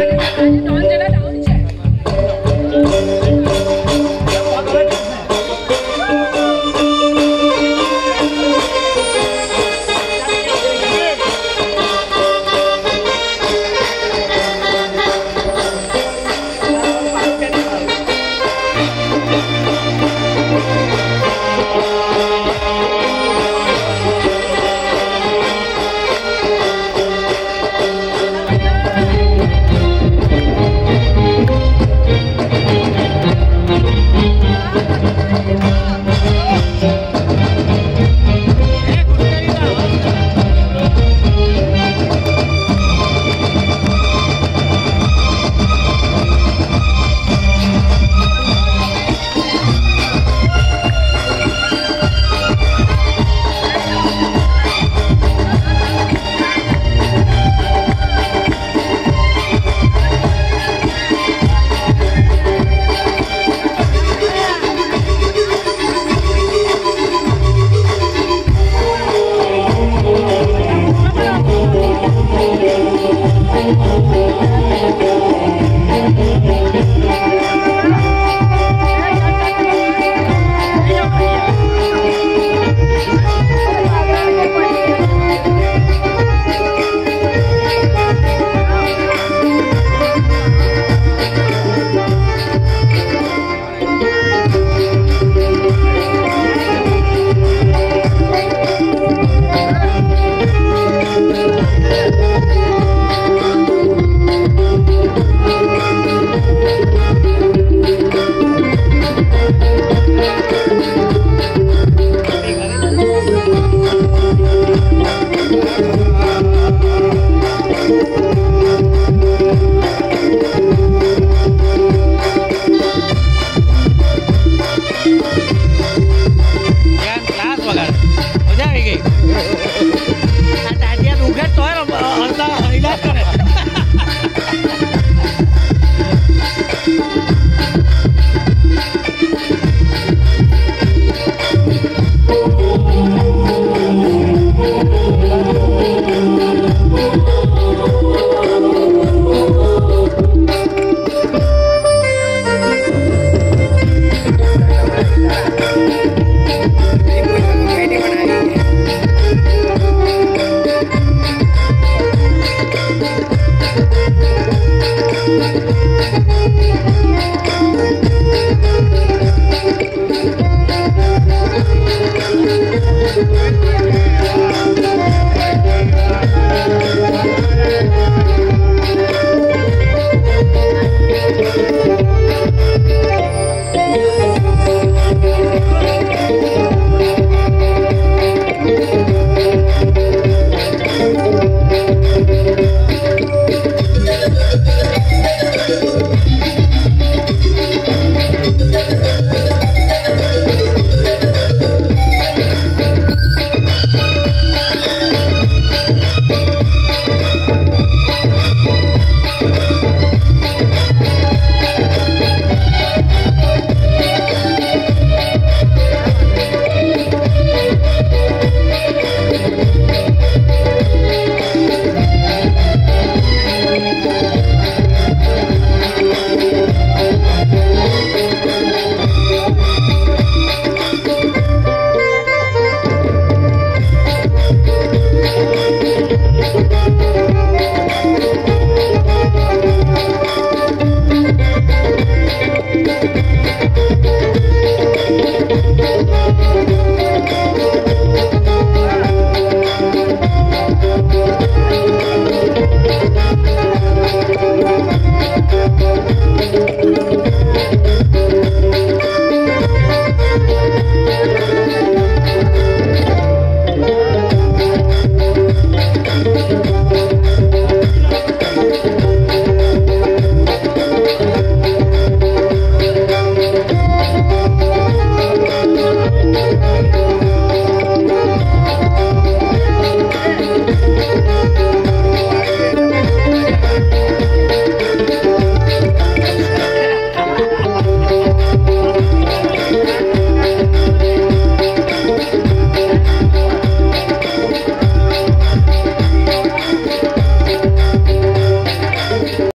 赶紧赶紧打。完